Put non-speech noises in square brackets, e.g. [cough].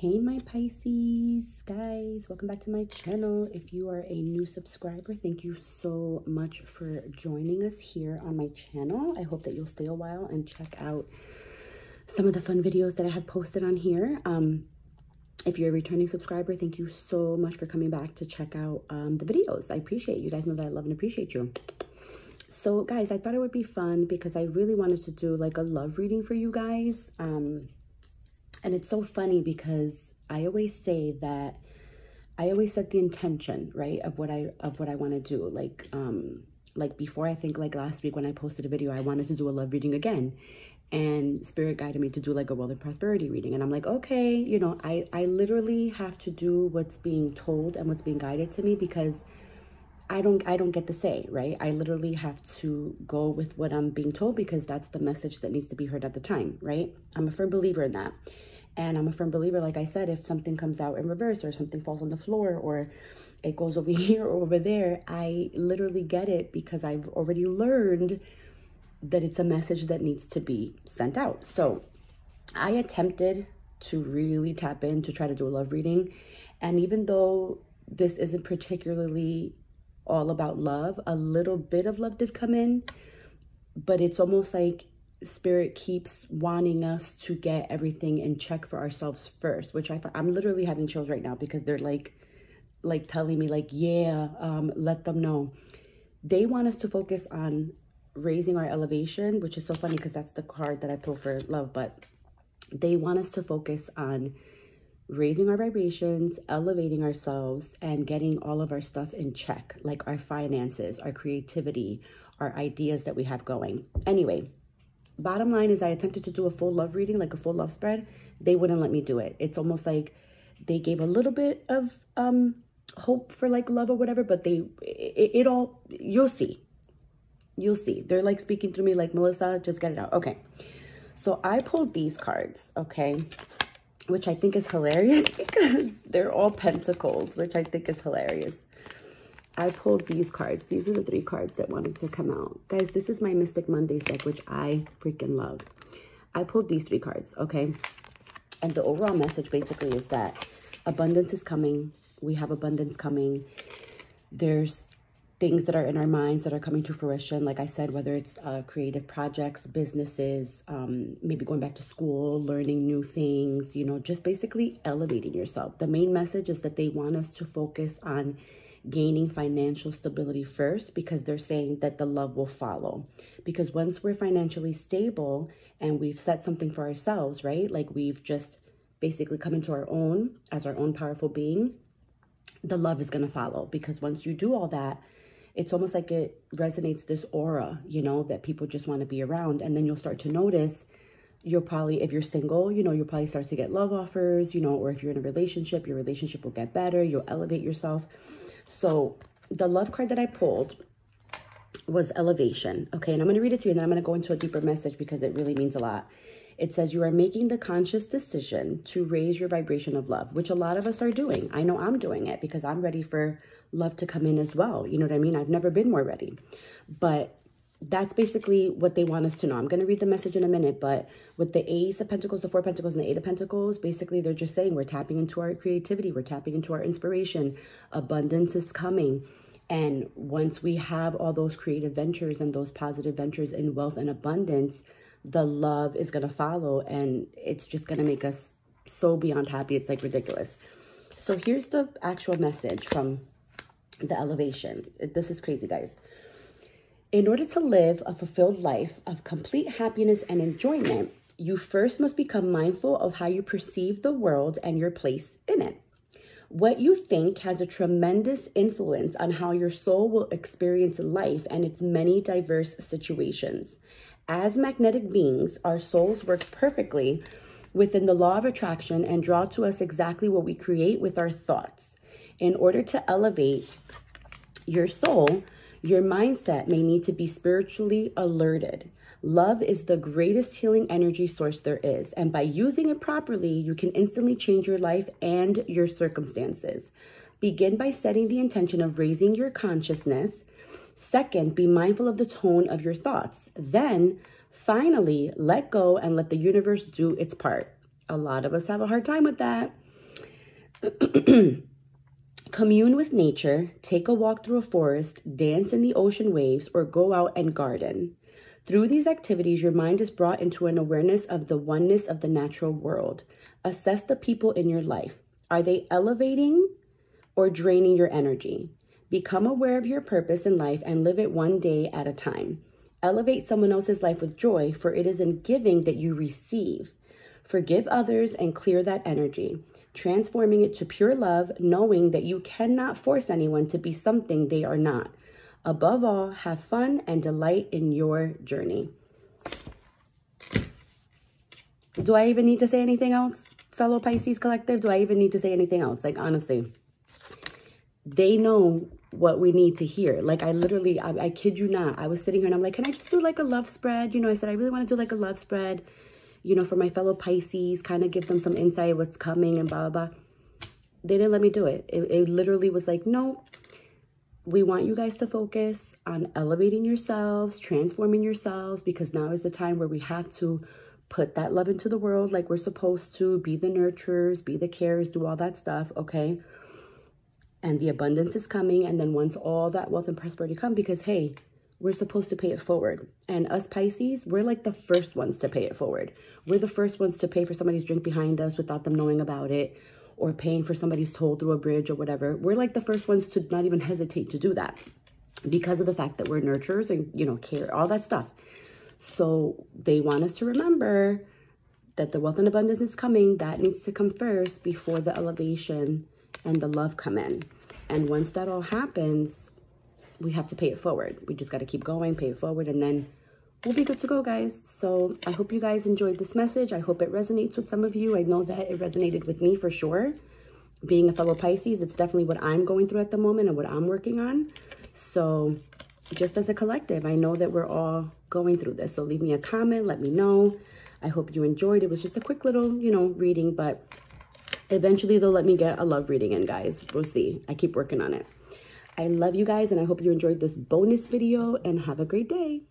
Hey, my Pisces guys, welcome back to my channel. If you are a new subscriber, thank you so much for joining us here on my channel. I hope that you'll stay a while and check out some of the fun videos that I have posted on here. Um, if you're a returning subscriber, thank you so much for coming back to check out um, the videos. I appreciate you. guys know that I love and appreciate you. So guys, I thought it would be fun because I really wanted to do like a love reading for you guys. Um, and it's so funny because I always say that I always set the intention, right, of what I of what I want to do. Like um like before I think like last week when I posted a video, I wanted to do a love reading again. And spirit guided me to do like a wealth and prosperity reading. And I'm like, okay, you know, I, I literally have to do what's being told and what's being guided to me because I don't I don't get to say, right? I literally have to go with what I'm being told because that's the message that needs to be heard at the time, right? I'm a firm believer in that. And I'm a firm believer, like I said, if something comes out in reverse or something falls on the floor or it goes [laughs] over here or over there, I literally get it because I've already learned that it's a message that needs to be sent out. So I attempted to really tap in to try to do a love reading. And even though this isn't particularly all about love, a little bit of love did come in, but it's almost like spirit keeps wanting us to get everything in check for ourselves first which I, i'm literally having chills right now because they're like like telling me like yeah um let them know. They want us to focus on raising our elevation which is so funny because that's the card that i pull for love but they want us to focus on raising our vibrations, elevating ourselves, and getting all of our stuff in check, like our finances, our creativity, our ideas that we have going. Anyway, bottom line is I attempted to do a full love reading, like a full love spread. They wouldn't let me do it. It's almost like they gave a little bit of um hope for like love or whatever, but they it, it all you'll see. You'll see. They're like speaking through me like Melissa, just get it out. Okay. So I pulled these cards, okay? Which I think is hilarious [laughs] because they're all pentacles, which I think is hilarious. I pulled these cards. These are the three cards that wanted to come out. Guys, this is my Mystic Mondays deck, which I freaking love. I pulled these three cards, okay? And the overall message basically is that abundance is coming. We have abundance coming. There's things that are in our minds that are coming to fruition. Like I said, whether it's uh, creative projects, businesses, um, maybe going back to school, learning new things, you know, just basically elevating yourself. The main message is that they want us to focus on gaining financial stability first because they're saying that the love will follow. Because once we're financially stable and we've set something for ourselves, right? Like we've just basically come into our own as our own powerful being, the love is going to follow. Because once you do all that, it's almost like it resonates this aura, you know, that people just want to be around. And then you'll start to notice you'll probably, if you're single, you know, you'll probably start to get love offers, you know, or if you're in a relationship, your relationship will get better. You'll elevate yourself. So the love card that I pulled was elevation. Okay, and I'm going to read it to you and then I'm going to go into a deeper message because it really means a lot. It says you are making the conscious decision to raise your vibration of love, which a lot of us are doing. I know I'm doing it because I'm ready for love to come in as well. You know what I mean? I've never been more ready. But that's basically what they want us to know. I'm going to read the message in a minute, but with the Ace of Pentacles, the Four Pentacles, and the Eight of Pentacles, basically they're just saying we're tapping into our creativity, we're tapping into our inspiration. Abundance is coming. And once we have all those creative ventures and those positive ventures in wealth and abundance, the love is going to follow and it's just going to make us so beyond happy. It's like ridiculous. So here's the actual message from the elevation. This is crazy, guys. In order to live a fulfilled life of complete happiness and enjoyment, you first must become mindful of how you perceive the world and your place in it. What you think has a tremendous influence on how your soul will experience life and its many diverse situations. As magnetic beings, our souls work perfectly within the law of attraction and draw to us exactly what we create with our thoughts. In order to elevate your soul, your mindset may need to be spiritually alerted. Love is the greatest healing energy source there is, and by using it properly, you can instantly change your life and your circumstances. Begin by setting the intention of raising your consciousness. Second, be mindful of the tone of your thoughts. Then, finally, let go and let the universe do its part. A lot of us have a hard time with that. [clears throat] Commune with nature, take a walk through a forest, dance in the ocean waves, or go out and garden. Through these activities, your mind is brought into an awareness of the oneness of the natural world. Assess the people in your life. Are they elevating or draining your energy? Become aware of your purpose in life and live it one day at a time. Elevate someone else's life with joy, for it is in giving that you receive. Forgive others and clear that energy, transforming it to pure love, knowing that you cannot force anyone to be something they are not. Above all, have fun and delight in your journey. Do I even need to say anything else, fellow Pisces collective? Do I even need to say anything else? Like, honestly, they know what we need to hear. Like I literally, I, I kid you not, I was sitting here and I'm like, can I just do like a love spread? You know, I said, I really want to do like a love spread, you know, for my fellow Pisces, kind of give them some insight what's coming and blah, blah, blah. They didn't let me do it. It, it literally was like, no, we want you guys to focus on elevating yourselves, transforming yourselves, because now is the time where we have to put that love into the world like we're supposed to, be the nurturers, be the carers, do all that stuff, okay? and the abundance is coming. And then once all that wealth and prosperity come, because hey, we're supposed to pay it forward. And us Pisces, we're like the first ones to pay it forward. We're the first ones to pay for somebody's drink behind us without them knowing about it or paying for somebody's toll through a bridge or whatever. We're like the first ones to not even hesitate to do that because of the fact that we're nurturers and, you know, care, all that stuff. So they want us to remember that the wealth and abundance is coming. That needs to come first before the elevation and the love come in. And once that all happens, we have to pay it forward. We just got to keep going, pay it forward, and then we'll be good to go, guys. So I hope you guys enjoyed this message. I hope it resonates with some of you. I know that it resonated with me for sure. Being a fellow Pisces, it's definitely what I'm going through at the moment and what I'm working on. So just as a collective, I know that we're all going through this. So leave me a comment, let me know. I hope you enjoyed. It was just a quick little, you know, reading, but Eventually, they'll let me get a love reading in, guys. We'll see. I keep working on it. I love you guys, and I hope you enjoyed this bonus video, and have a great day.